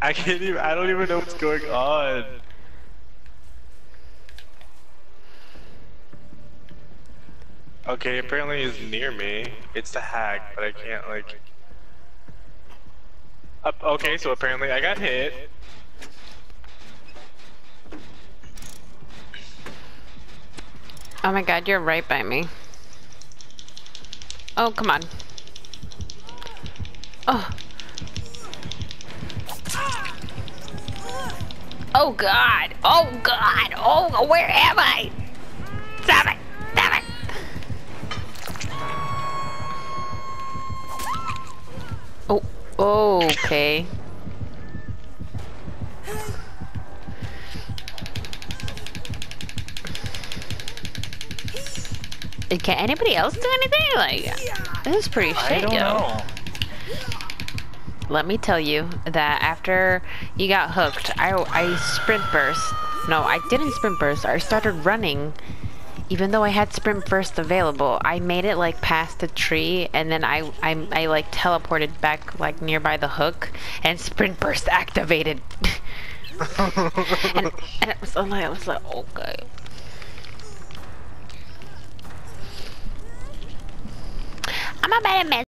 I can't even. I don't even know what's going on. Okay, apparently he's near me. It's the hack, but I can't like. Up, okay, so apparently I got hit. Oh my god, you're right by me. Oh, come on. Oh. Oh god! Oh god! Oh, where am I? Stop it! Stop it! Oh, okay. Can anybody else do anything? Like, this is pretty I shit, don't yo. know. Let me tell you that after you got hooked, I, I sprint burst. No, I didn't sprint burst. I started running, even though I had sprint burst available. I made it like past the tree, and then I, I, I like teleported back like nearby the hook, and sprint burst activated. and, and it was like, I was like, okay. I'm a bad mess.